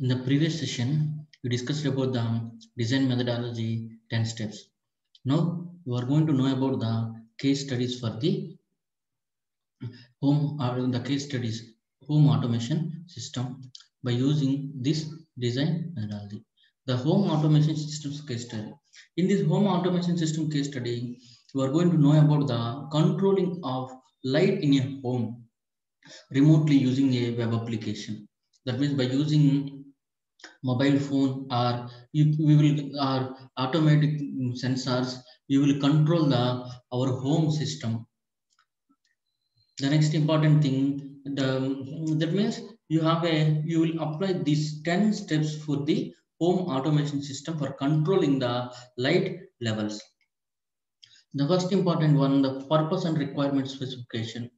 In the previous session, we discussed about the design methodology 10 steps. Now, we are going to know about the case studies for the home or the case studies home automation system by using this design methodology. The home automation systems case study. In this home automation system case study, we are going to know about the controlling of light in a home remotely using a web application. That means by using mobile phone or you, we will our automatic sensors, you will control the our home system. The next important thing, the that means you have a you will apply these 10 steps for the home automation system for controlling the light levels. The first important one, the purpose and requirement specification.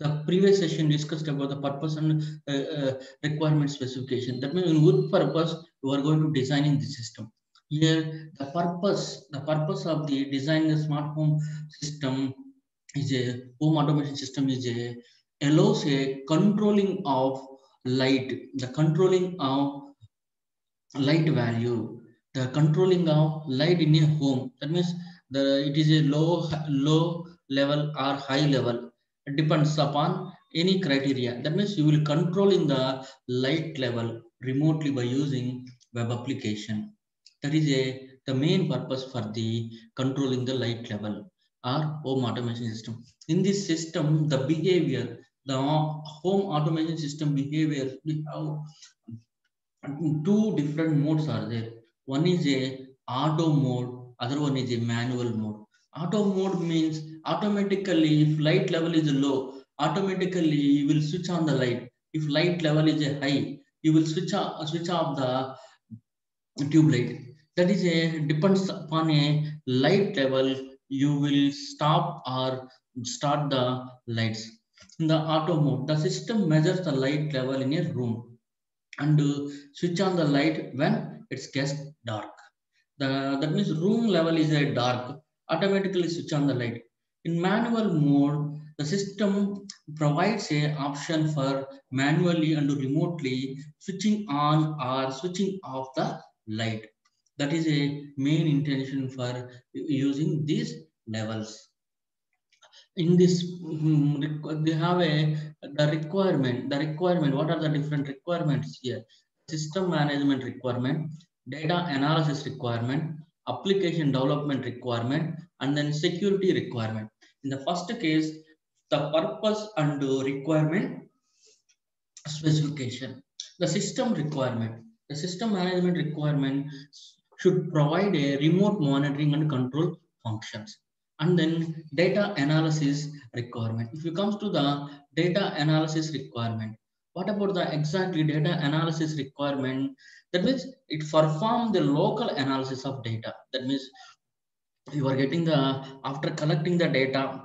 The previous session discussed about the purpose and uh, uh, requirement specification. That means in what purpose you are going to design in the system. Here, the purpose, the purpose of the design the smart home system is a home automation system is a allows a controlling of light, the controlling of light value, the controlling of light in a home. That means the it is a low low level or high level. Depends upon any criteria. That means you will control in the light level remotely by using web application. That is a the main purpose for the controlling the light level or home automation system. In this system, the behavior, the home automation system behavior, we have two different modes are there. One is a auto mode, other one is a manual mode. Auto mode means automatically if light level is low, automatically you will switch on the light. If light level is high, you will switch off, switch off the tube light. That is a depends upon a light level. You will stop or start the lights. In the auto mode, the system measures the light level in a room and switch on the light when it gets dark. The, that means room level is a dark, automatically switch on the light. In manual mode, the system provides a option for manually and remotely switching on or switching off the light. That is a main intention for using these levels. In this, mm, they have a the requirement. The requirement. What are the different requirements here? System management requirement, data analysis requirement, application development requirement, and then security requirement. In the first case, the purpose and requirement specification. The system requirement. The system management requirement should provide a remote monitoring and control functions. And then data analysis requirement. If it comes to the data analysis requirement, what about the exactly data analysis requirement? That means it perform the local analysis of data. That means you are getting the after collecting the data,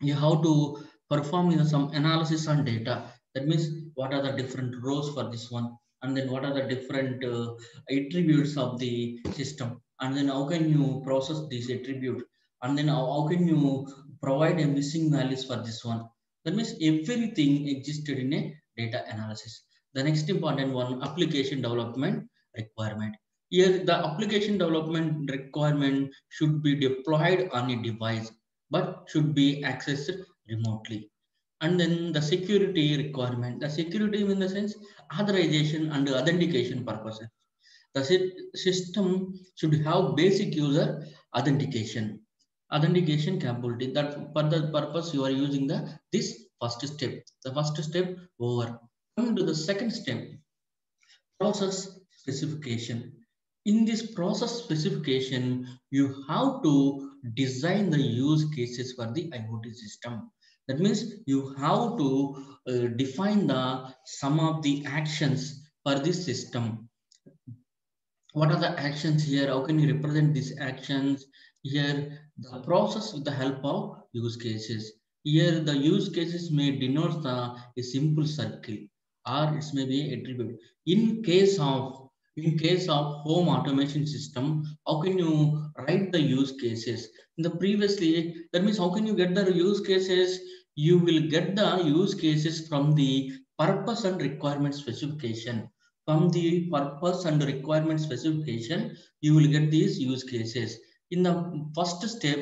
you have to perform some analysis on data. That means what are the different rows for this one, and then what are the different uh, attributes of the system, and then how can you process this attribute, and then how, how can you provide a missing values for this one. That means everything existed in a data analysis. The next important one, application development requirement. Here, the application development requirement should be deployed on a device, but should be accessed remotely. And then the security requirement. The security in the sense authorization and authentication purposes. The system should have basic user authentication. Authentication capability. That for the purpose you are using the this first step. The first step over. Coming to the second step, process specification. In this process specification, you have to design the use cases for the IoT system. That means you have to uh, define the some of the actions for this system. What are the actions here? How can you represent these actions? Here, the process with the help of use cases. Here, the use cases may denote the, a simple circle or it may be attribute. In case of in case of home automation system, how can you write the use cases? In the previously, that means how can you get the use cases? You will get the use cases from the purpose and requirement specification. from the purpose and requirement specification, you will get these use cases. In the first step,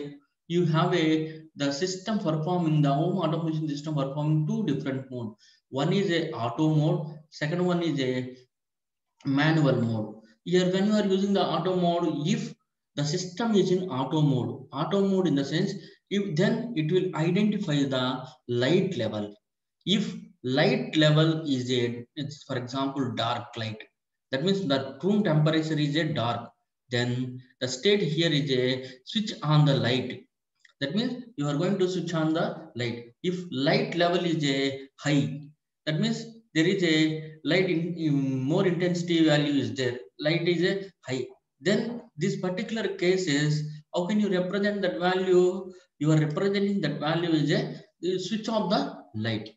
you have a the system performing the home automation system performing two different mode. One is a auto mode, second one is a manual mode. Here, when you are using the auto mode, if the system is in auto mode, auto mode in the sense, if then it will identify the light level. If light level is a, it's for example, dark light. That means the room temperature is a dark. Then the state here is a switch on the light. That means you are going to switch on the light. If light level is a high, that means there is a light in, in more intensity value is there. Light is a high. Then this particular case is how can you represent that value? You are representing that value is uh, a switch off the light.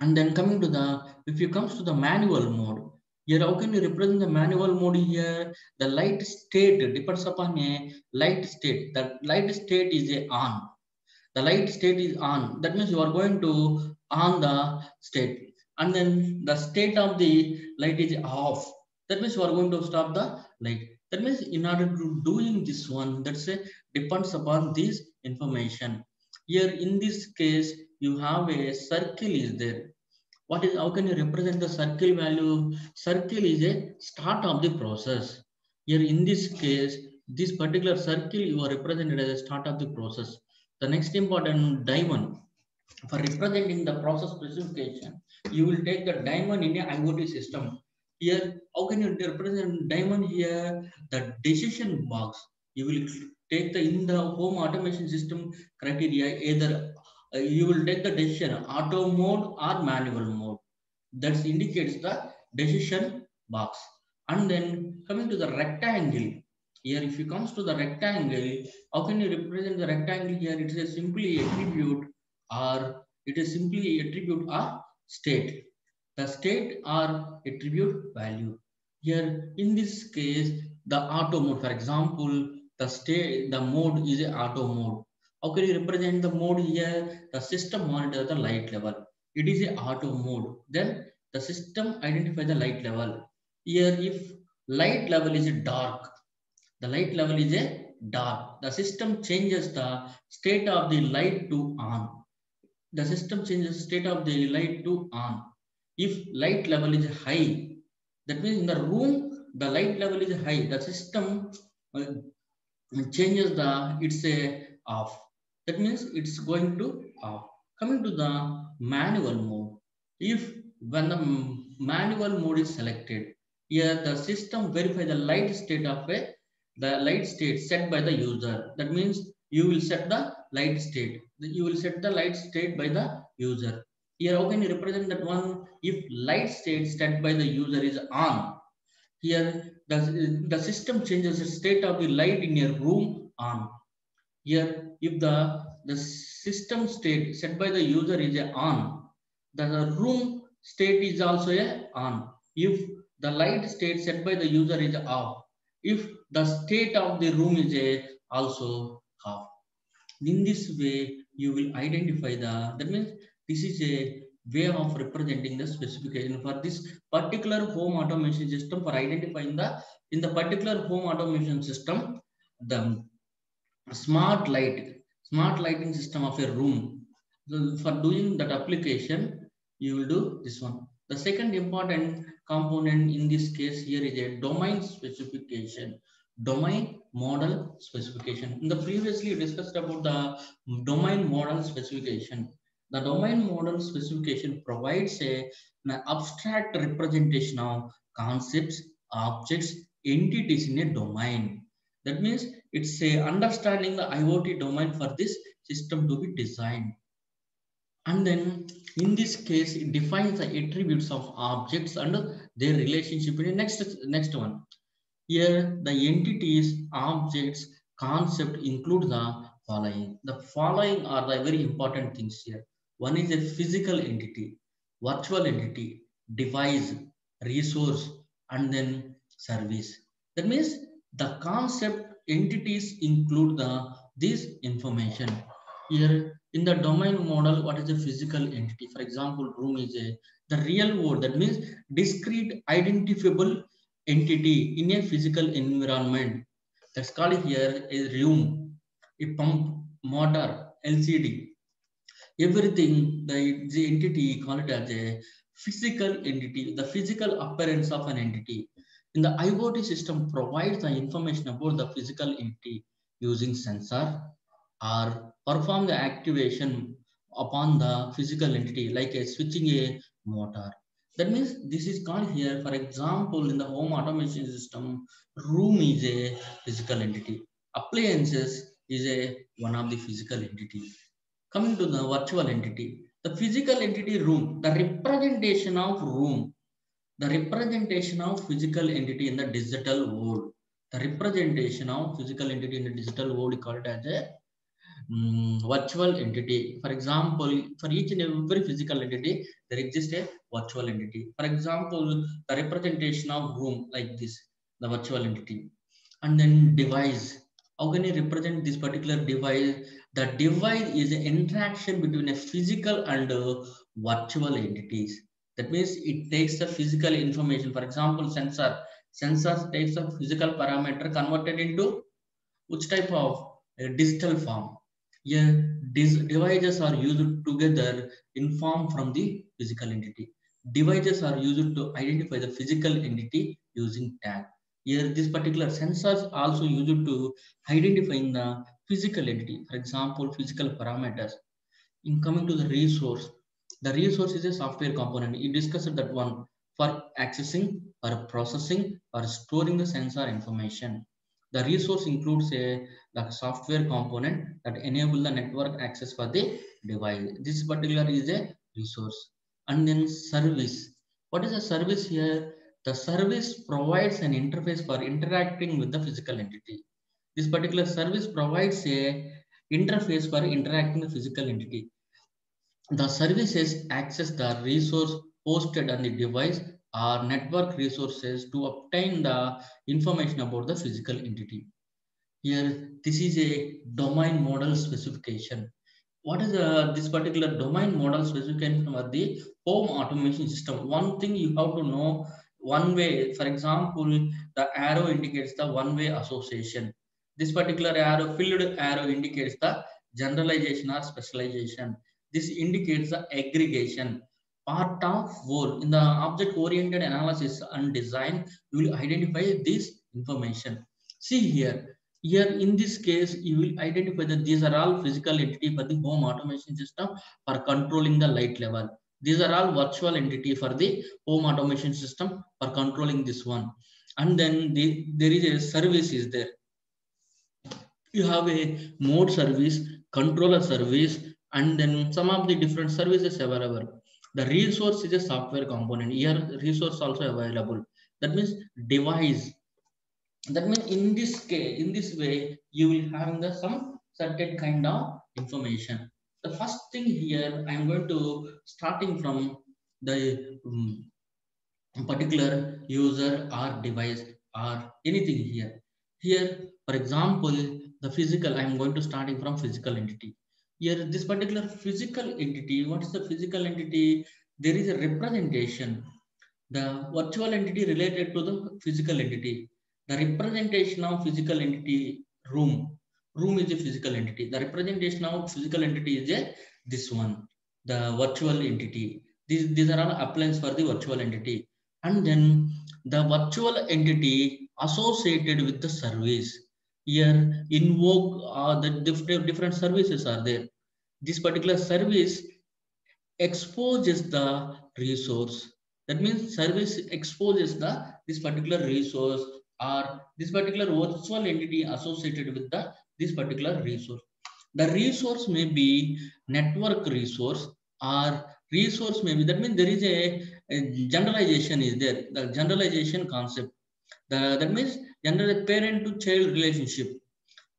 And then coming to the, if you comes to the manual mode, here how can you represent the manual mode here? The light state depends upon a light state. The light state is a on. The light state is on. That means you are going to on the state. And then the state of the light is off. That means we are going to stop the light. That means in order to doing this one, that's a depends upon this information. Here in this case, you have a circle is there what is how can you represent the circle value circle is a start of the process here in this case this particular circle you are represented as a start of the process the next important diamond for representing the process specification you will take the diamond in a iot system here how can you represent diamond here the decision box you will take the in the home automation system criteria either uh, you will take the decision auto mode or manual mode. That indicates the decision box. And then coming to the rectangle, here if you comes to the rectangle, how can you represent the rectangle here? It is a simply attribute or it is simply attribute or state. The state or attribute value. Here in this case, the auto mode, for example, the state, the mode is a auto mode how can you represent the mode here? The system monitor the light level. It is a auto mode. Then the system identify the light level. Here, if light level is dark, the light level is a dark. The system changes the state of the light to on. The system changes state of the light to on. If light level is high, that means in the room, the light level is high. The system uh, changes the, it's a off. That means it's going to off. Coming to the manual mode. If when the manual mode is selected, here the system verify the light state of a the light state set by the user. That means you will set the light state. You will set the light state by the user. Here, how can you represent that one? If light state set by the user is on, here the, the system changes the state of the light in your room on. Here, if the, the system state set by the user is on, the room state is also a on. If the light state set by the user is off, if the state of the room is a also off. In this way, you will identify the, that means this is a way of representing the specification for this particular home automation system for identifying the, in the particular home automation system, the smart light, smart lighting system of a room. So for doing that application, you will do this one. The second important component in this case here is a domain specification, domain model specification. In the previously discussed about the domain model specification. The domain model specification provides a, an abstract representation of concepts, objects, entities in a domain. That means it's a understanding the IoT domain for this system to be designed. And then in this case, it defines the attributes of objects and their relationship in the next, next one. Here, the entities, objects, concept include the following. The following are the very important things here. One is a physical entity, virtual entity, device, resource, and then service. That means the concept entities include the this information. Here in the domain model, what is a physical entity? For example, room is a the real world. That means discrete identifiable entity in a physical environment. That's called here a room, a pump, motor, LCD. Everything, the, the entity, call it as a physical entity, the physical appearance of an entity. In the IoT system provides the information about the physical entity using sensor or perform the activation upon the physical entity like a switching a motor. That means this is called here, for example, in the home automation system, room is a physical entity. Appliances is a one of the physical entity. Coming to the virtual entity, the physical entity room, the representation of room, the representation of physical entity in the digital world. The representation of physical entity in the digital world is called as a um, virtual entity. For example, for each and every physical entity, there exists a virtual entity. For example, the representation of room like this, the virtual entity. And then device. How can you represent this particular device? The device is an interaction between a physical and a virtual entities. That means it takes the physical information. For example, sensor. Sensor takes a physical parameter converted into which type of digital form. Here, devices are used together in form from the physical entity. Devices are used to identify the physical entity using tag. Here, this particular sensors also used to identifying the physical entity. For example, physical parameters. In coming to the resource, the resource is a software component. You discussed that one for accessing or processing or storing the sensor information. The resource includes a like software component that enable the network access for the device. This particular is a resource. And then service. What is a service here? The service provides an interface for interacting with the physical entity. This particular service provides a interface for interacting with physical entity. The services access the resource hosted on the device or network resources to obtain the information about the physical entity. Here, this is a domain model specification. What is uh, this particular domain model specification for the home automation system? One thing you have to know one way, for example, the arrow indicates the one-way association. This particular arrow, filled arrow indicates the generalization or specialization. This indicates the aggregation part of whole. In the object-oriented analysis and design, you will identify this information. See here, here in this case, you will identify that these are all physical entity for the home automation system for controlling the light level. These are all virtual entity for the home automation system for controlling this one. And then the, there is a service is there. You have a mode service, controller service, and then some of the different services available. The resource is a software component. Here, resource also available. That means device. That means in this case, in this way, you will have the some certain kind of information. The first thing here, I'm going to starting from the um, particular user or device or anything here. Here, for example, the physical, I'm going to starting from physical entity here this particular physical entity what is the physical entity there is a representation the virtual entity related to the physical entity the representation of physical entity room. Room is a physical entity. The representation of physical entity is a this one the virtual entity. These, these are all appliances for the virtual entity. And then the virtual entity associated with the service. Here invoke uh, the different different services are there. This particular service exposes the resource. That means service exposes the this particular resource or this particular virtual entity associated with the this particular resource the resource may be network resource or resource may be that means there is a, a generalization is there the generalization concept the, that means general parent to child relationship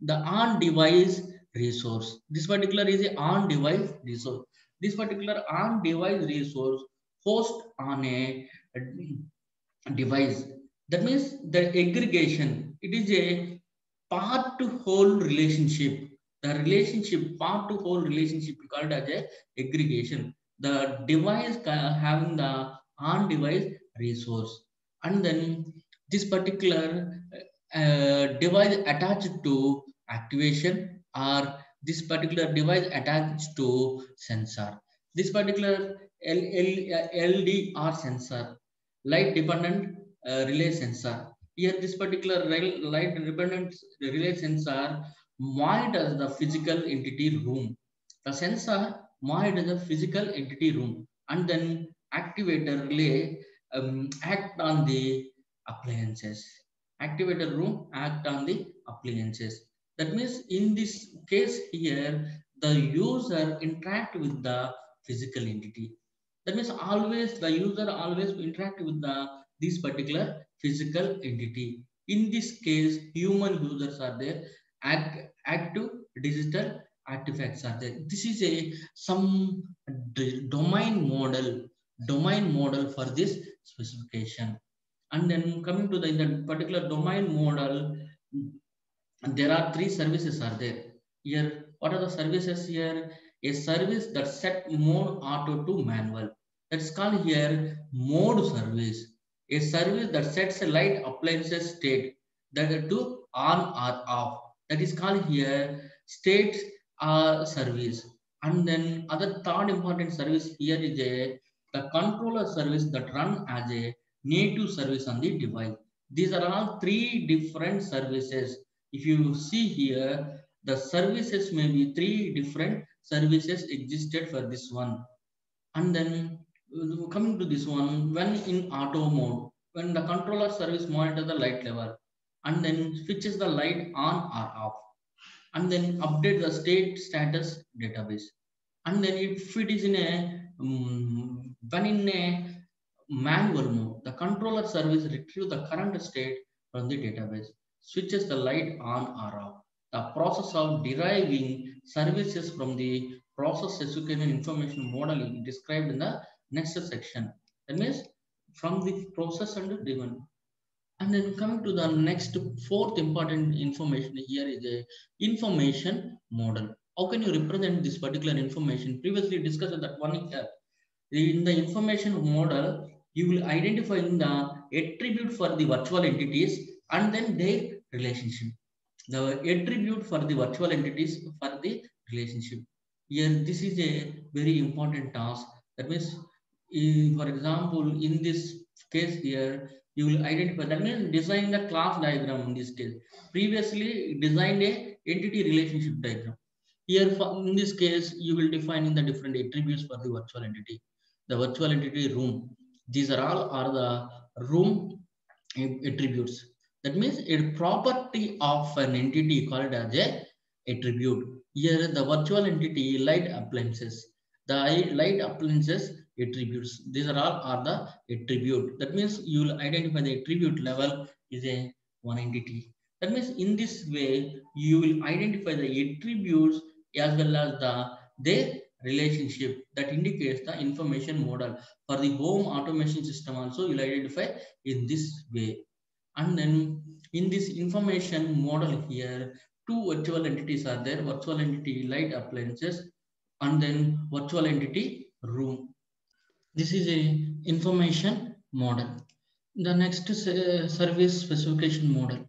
the on device resource. This particular is a on-device resource. This particular on-device resource host on a, a device. That means the aggregation, it is a part to whole relationship. The relationship, part to whole relationship called as a aggregation. the device having the on device resource and then this particular uh, device attached to activation or this particular device attached to sensor this particular LDR sensor light dependent uh, relay sensor here this particular light dependent relay sensor monitors the physical entity room the sensor monitors the physical entity room and then activator relay um, act on the appliances. Activator room act on the appliances. That means in this case here, the user interact with the physical entity. That means always the user always interact with the this particular physical entity. In this case, human users are there, act, active digital artifacts are there. This is a some domain model, domain model for this specification. And then coming to the, in the particular domain model, there are three services are there. Here, what are the services here? A service that set mode auto to manual. That's called here mode service. A service that sets a light appliances state that to on or off. That is called here state uh, service. And then other third important service here is a the controller service that run as a native service on the device. These are all three different services. If you see here, the services may be three different services existed for this one. And then coming to this one, when in auto mode, when the controller service monitor the light level and then switches the light on or off and then update the state status database. And then if it is in a um, when in a manual mode, the controller service retrieve the current state from the database, switches the light on or off. The process of deriving services from the process specification information modeling described in the next section. That means from the process and driven. And then coming to the next fourth important information here is a information model. How can you represent this particular information? Previously discussed that one here. In the information model, you will identify the attribute for the virtual entities and then their relationship. The attribute for the virtual entities for the relationship. Here, this is a very important task. That means, for example, in this case here, you will identify that means design the class diagram in this case. Previously designed a entity relationship diagram. Here in this case, you will define in the different attributes for the virtual entity. The virtual entity room. These are all are the room attributes. That means a property of an entity called as a attribute. Here the virtual entity light appliances. The light appliances attributes. These are all are the attribute. That means you will identify the attribute level is a one entity. That means in this way, you will identify the attributes as well as the their relationship that indicates the information model. For the home automation system also you'll identify in this way. And then in this information model here, two virtual entities are there, virtual entity light appliances and then virtual entity room. This is a information model. The next uh, service specification model.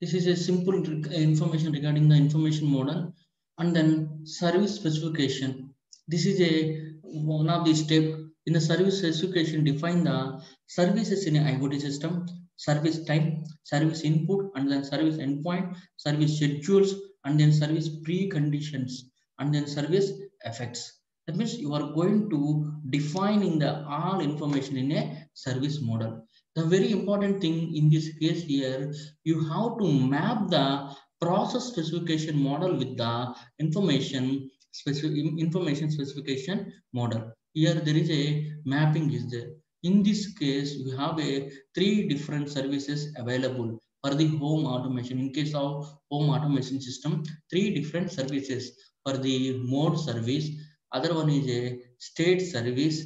This is a simple information regarding the information model and then service specification. This is a one of the step in the service specification define the services in an IoT system, service type, service input, and then service endpoint, service schedules, and then service preconditions, and then service effects. That means you are going to defining the all information in a service model. The very important thing in this case here, you have to map the process specification model with the information specific information specification model. Here there is a mapping is there. In this case, you have a three different services available for the home automation. In case of home automation system, three different services for the mode service, other one is a state service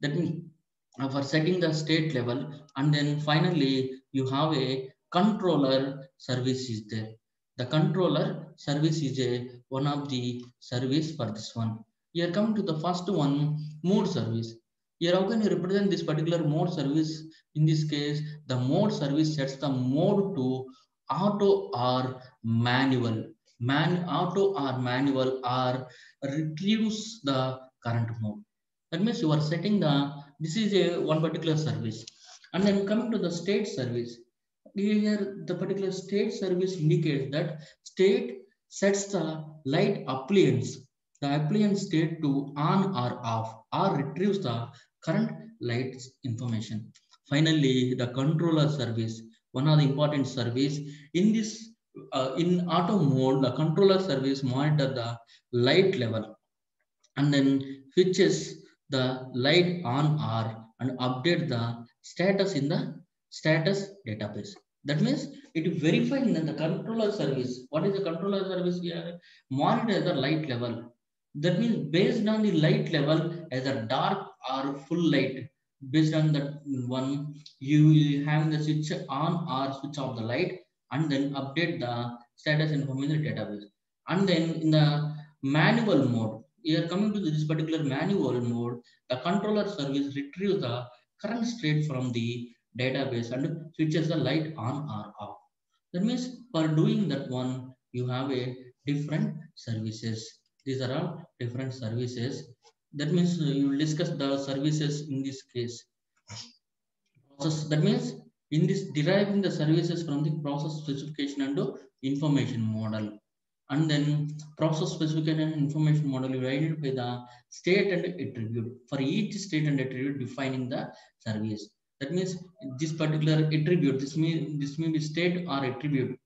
that means uh, for setting the state level and then finally you have a controller service is there the controller service is a one of the service for this one Here come to the first one, mode service. Here how can you represent this particular mode service? In this case, the mode service sets the mode to auto or manual. Man, auto or manual or reduce the current mode. That means you are setting the, this is a one particular service. And then coming to the state service, here the particular state service indicates that state sets the light appliance, the appliance state to on or off or retrieves the current lights information. Finally, the controller service, one of the important service in this uh, in auto mode, the controller service monitor the light level and then switches the light on or and update the status in the status database. That means it verifying that the controller service. What is the controller service here? Monitor the light level. That means based on the light level as a dark or full light, based on that one, you have the switch on or switch off the light and then update the status information in the database. And then in the manual mode, here coming to this particular manual mode, the controller service retrieves the current state from the database and switches the light on or off. That means for doing that one, you have a different services. These are all different services. That means you will discuss the services in this case. That means in this deriving the services from the process specification and information model and then process specification and information model you identify the state and attribute for each state and attribute defining the service that means this particular attribute, this may, this may be state or attribute.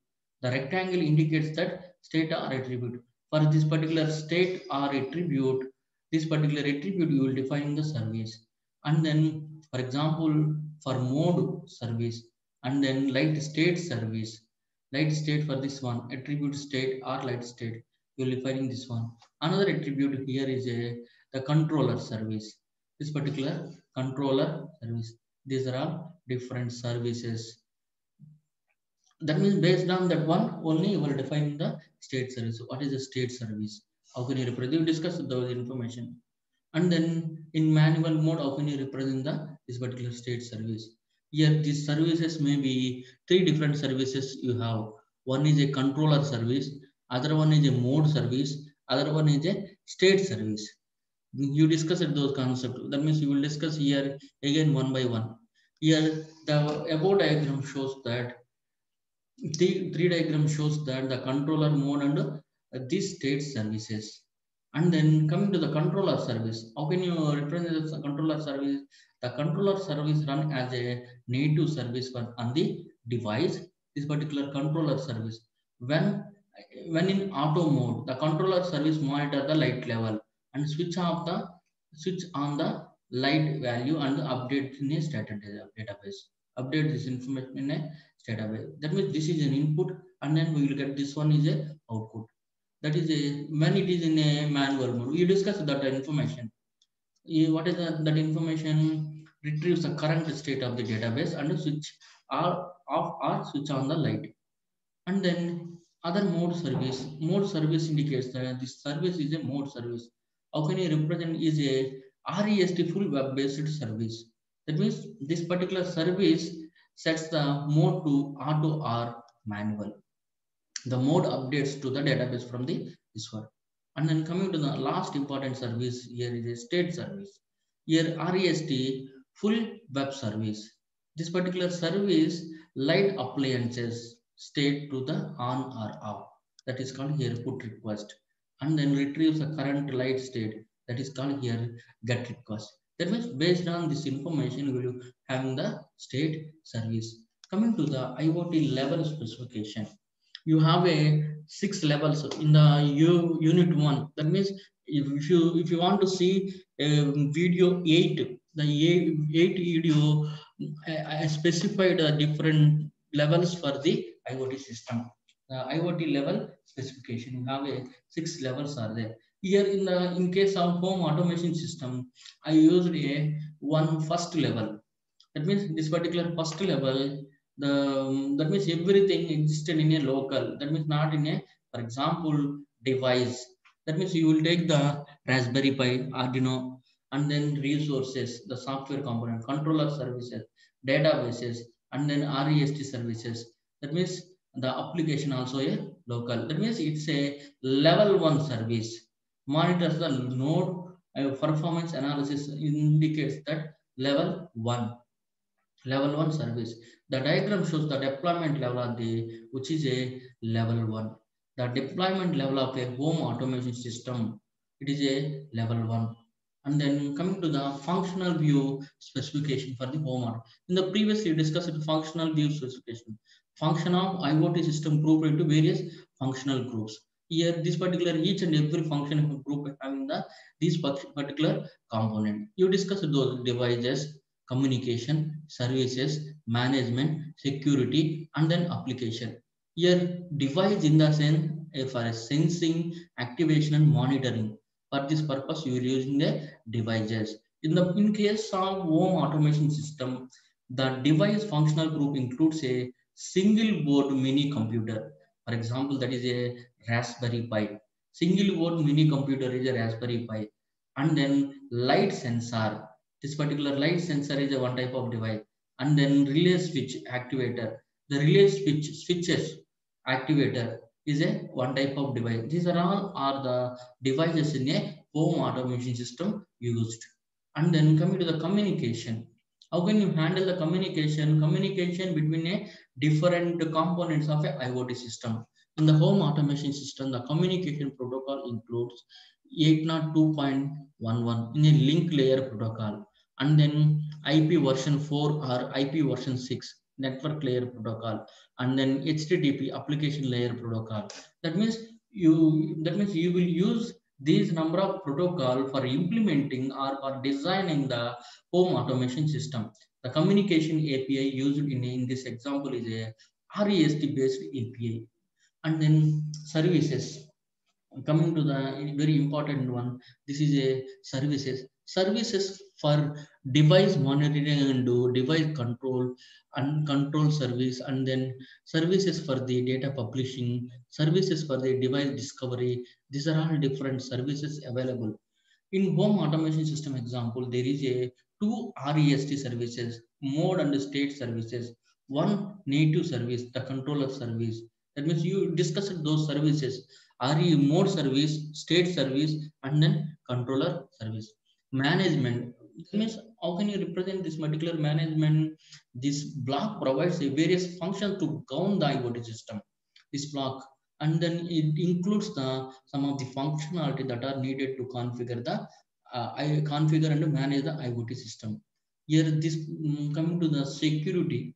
The rectangle indicates that state or attribute. For this particular state or attribute, this particular attribute you will define the service. And then, for example, for mode service, and then light state service. Light state for this one, attribute state or light state. You will defining this one. Another attribute here is a the controller service. This particular controller service these are all different services. That means based on that one, only you will define the state service. What is a state service? How can you represent? Discuss those information. And then in manual mode, can you represent the this particular state service? Here, these services may be three different services you have. One is a controller service, other one is a mode service, other one is a state service you discussed those concepts. That means you will discuss here again one by one. Here, the above diagram shows that the three diagram shows that the controller mode and uh, these state services. And then coming to the controller service, how can you represent the controller service? The controller service run as a native service on the device. This particular controller service. When when in auto mode, the controller service monitor the light level and switch off the switch on the light value and update in a database. Update this information in a database. That means this is an input and then we will get this one is a output. That is a when it is in a manual mode. We discuss that information. Eh, what is that, that information? Retrieves the current state of the database and switch or off or switch on the light. And then other mode service. Mode service indicates that this service is a mode service how can you represent is a REST full web-based service. That means this particular service sets the mode to auto or manual. The mode updates to the database from the this one. And then coming to the last important service here is a state service. Here REST full web service. This particular service light appliances state to the on or off. That is called here put request and then retrieves the current light state that is called here get request. That means based on this information, we will have the state service. Coming to the IoT level specification, you have a six levels in the U, unit one. That means if you if you want to see a video eight, the eight video I specified uh, different levels for the IoT system uh, IoT level specification. You have a six levels are there. Here in the in case of home automation system, I used a one first level. That means this particular first level, the that means everything existed in a local. That means not in a, for example, device. That means you will take the Raspberry Pi, Arduino, and then resources, the software component, controller services, databases, and then REST services. That means the application also a local. That means it's a level one service. Monitors the node uh, performance analysis indicates that level one. Level one service. The diagram shows the deployment level of the which is a level one. The deployment level of a home automation system, it is a level one. And then coming to the functional view specification for the home automation. In the previously discussed the functional view specification, function of IoT system grouped into various functional groups. Here, this particular each and every function group having the this particular component. You discuss those devices, communication, services, management, security, and then application. Here, device in the sense eh, for a sensing, activation, and monitoring. For this purpose, you are using the devices. In the in case of home automation system, the device functional group includes a single board mini computer. For example, that is a Raspberry Pi. Single board mini computer is a Raspberry Pi. And then light sensor. This particular light sensor is a one type of device. And then relay switch activator. The relay switch switches activator is a one type of device. These are all are the devices in a home automation system used. And then coming to the communication. How can you handle the communication? Communication between a different components of a IoT system. In the home automation system, the communication protocol includes 802.11 in a link layer protocol and then IP version 4 or IP version 6 network layer protocol and then HTTP application layer protocol. That means you that means you will use these number of protocol for implementing or for designing the home automation system. The communication API used in, in this example is a REST based API. And then services. Coming to the very important one, this is a services. Services for device monitoring and do device control and control service and then services for the data publishing services for the device discovery. These are all different services available. In home automation system example there is a two rest services mode and state services one native service the controller service. That means you discussed those services re mode service state service and then controller service. Management that means how can you represent this particular management? This block provides a various functions to govern the IoT system. This block and then it includes the some of the functionality that are needed to configure the uh, configure and manage the IoT system. Here, this um, coming to the security.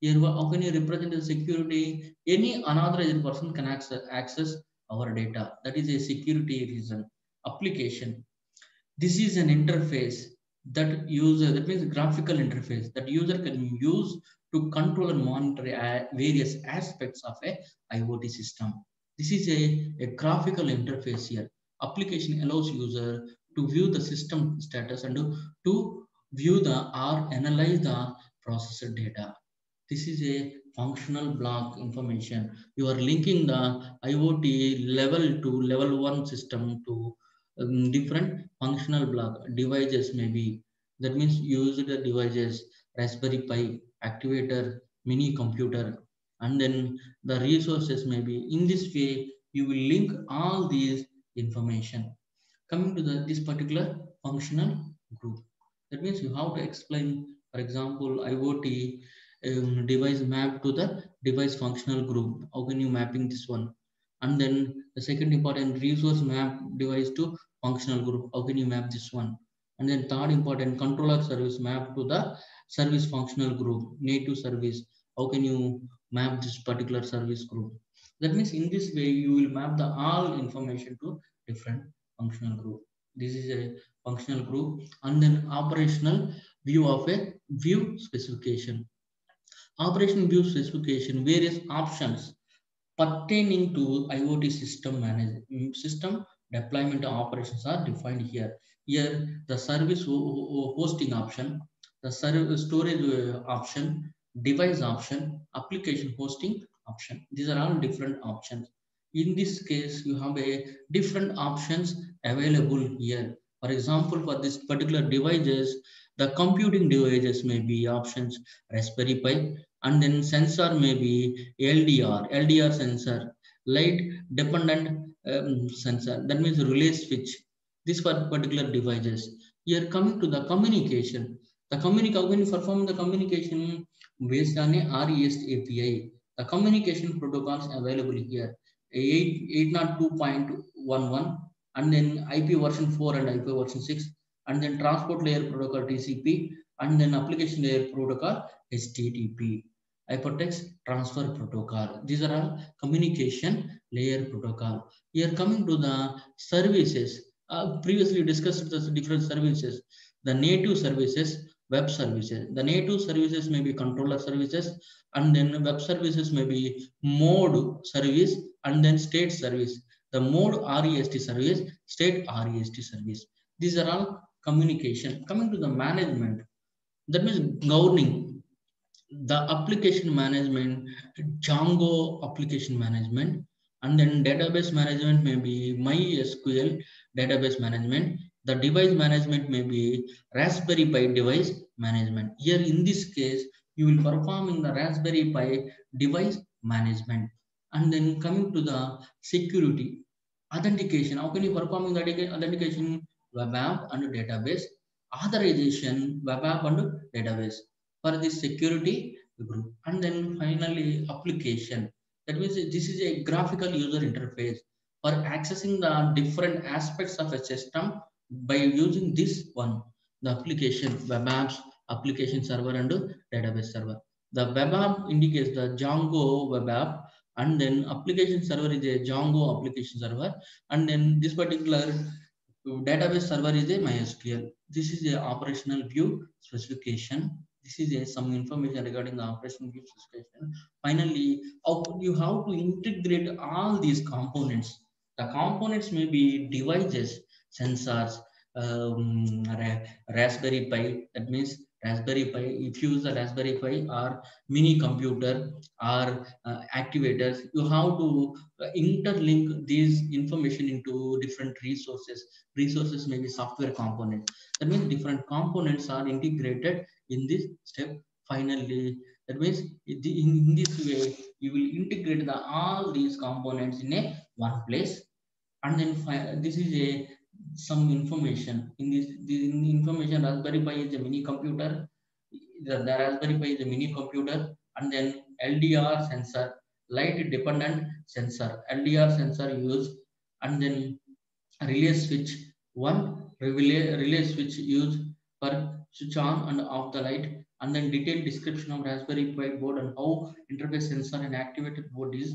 Here, how can you represent the security? Any unauthorized person can access, access our data. That is a security reason. Application. This is an interface that user, that means graphical interface that user can use to control and monitor various aspects of a IoT system. This is a, a graphical interface here. Application allows user to view the system status and to, to view the or analyze the processor data. This is a functional block information. You are linking the IoT level to level one system to um, different functional block devices maybe that means use the devices raspberry pi activator mini computer and then the resources maybe in this way you will link all these information. Coming to the this particular functional group. That means you have to explain for example iot um, device map to the device functional group. How can you mapping this one? And then the second important resource map device to functional group. How can you map this one? And then third important controller service map to the service functional group, native service. How can you map this particular service group? That means in this way, you will map the all information to different functional group. This is a functional group and then operational view of a view specification. Operation view specification, various options pertaining to IoT system management system deployment operations are defined here. Here, the service hosting option, the service storage uh, option, device option, application hosting option. These are all different options. In this case, you have a different options available here. For example, for this particular devices, the computing devices may be options Raspberry Pi, and then sensor may be LDR, LDR sensor, light dependent um, sensor. That means relay switch. This for particular devices. Here coming to the communication. The communication when you perform the communication based on a REST API. The communication protocols available here. 8, 802.11 and then IP version 4 and IP version 6 and then transport layer protocol TCP and then application layer protocol HTTP. Hypertext transfer protocol. These are all communication layer protocol. Here coming to the services. Uh, previously discussed the different services. The native services, web services. The native services may be controller services and then web services may be mode service and then state service. The mode REST service, state REST service. These are all communication. Coming to the management, that means governing the application management, Django application management, and then database management may be MySQL database management. The device management may be Raspberry Pi device management. Here in this case, you will perform in the Raspberry Pi device management. And then coming to the security, authentication. How can you perform in the authentication? Web app and database. Authorization, web app and database for the security group. And then finally, application. That means this is a graphical user interface for accessing the different aspects of a system by using this one, the application, web apps, application server and database server. The web app indicates the Django web app and then application server is a Django application server and then this particular database server is a MySQL. This is a operational view specification. This is a, some information regarding the operational view specification. Finally, how you have to integrate all these components. The components may be devices, sensors, um, Raspberry Pi. That means Raspberry Pi, if you use the Raspberry Pi or mini computer or uh, activators, you have to uh, interlink these information into different resources. Resources may be software component. That means different components are integrated in this step. Finally, that means in, in this way, you will integrate the, all these components in a one place. And then this is a some information. In this the information raspberry pi is a mini computer. The, the raspberry pi is a mini computer and then ldr sensor light dependent sensor. Ldr sensor used and then relay switch one relay, relay switch used for switch on and off the light and then detailed description of raspberry pi board and how interface sensor and activated board is.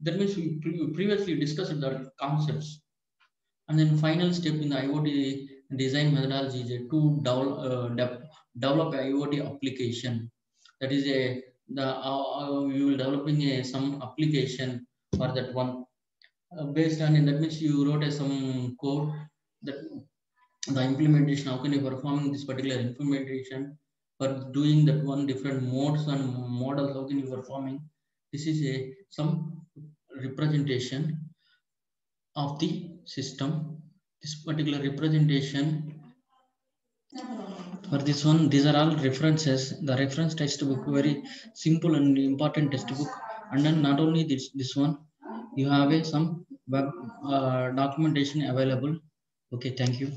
That means we pre previously discussed the concepts and then final step in the IoT design methodology is to develop, uh, develop IoT application. That is a the uh, uh, you will developing a some application for that one uh, based on that means you wrote a some code that the implementation how can you performing this particular implementation for doing that one different modes and models how can you performing this is a some representation of the system. This particular representation for this one these are all references. The reference textbook very simple and important textbook. And then not only this this one you have a some web uh, documentation available. Okay thank you